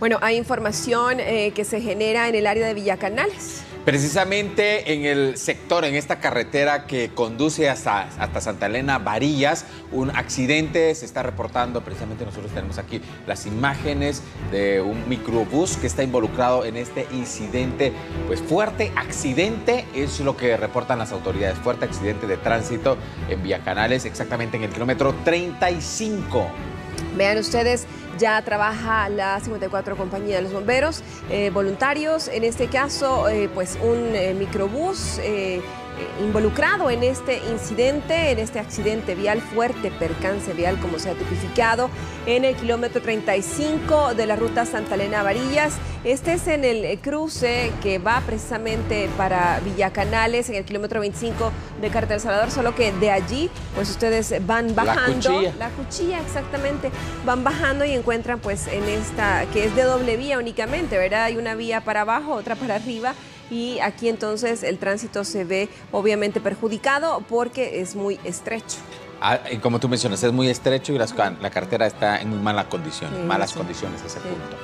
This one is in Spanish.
Bueno, hay información eh, que se genera en el área de Villacanales. Precisamente en el sector, en esta carretera que conduce hasta, hasta Santa Elena, Varillas, un accidente se está reportando. Precisamente nosotros tenemos aquí las imágenes de un microbús que está involucrado en este incidente. Pues fuerte accidente es lo que reportan las autoridades. Fuerte accidente de tránsito en Villacanales, exactamente en el kilómetro 35. Vean ustedes, ya trabaja la 54 compañía de los bomberos eh, voluntarios, en este caso, eh, pues un eh, microbús involucrado en este incidente, en este accidente vial fuerte, percance vial como se ha tipificado, en el kilómetro 35 de la ruta Santa Elena Varillas. Este es en el cruce que va precisamente para Villacanales, en el kilómetro 25 de Cartel Salvador, solo que de allí, pues ustedes van bajando. La cuchilla. La cuchilla, exactamente. Van bajando y encuentran pues en esta, que es de doble vía únicamente, ¿verdad? Hay una vía para abajo, otra para arriba y aquí entonces el tránsito se ve obviamente perjudicado porque es muy estrecho. Ah, y como tú mencionas, es muy estrecho y las- la carretera está en muy mala condición, Sí, malas sí. condiciones a ese Sí. punto.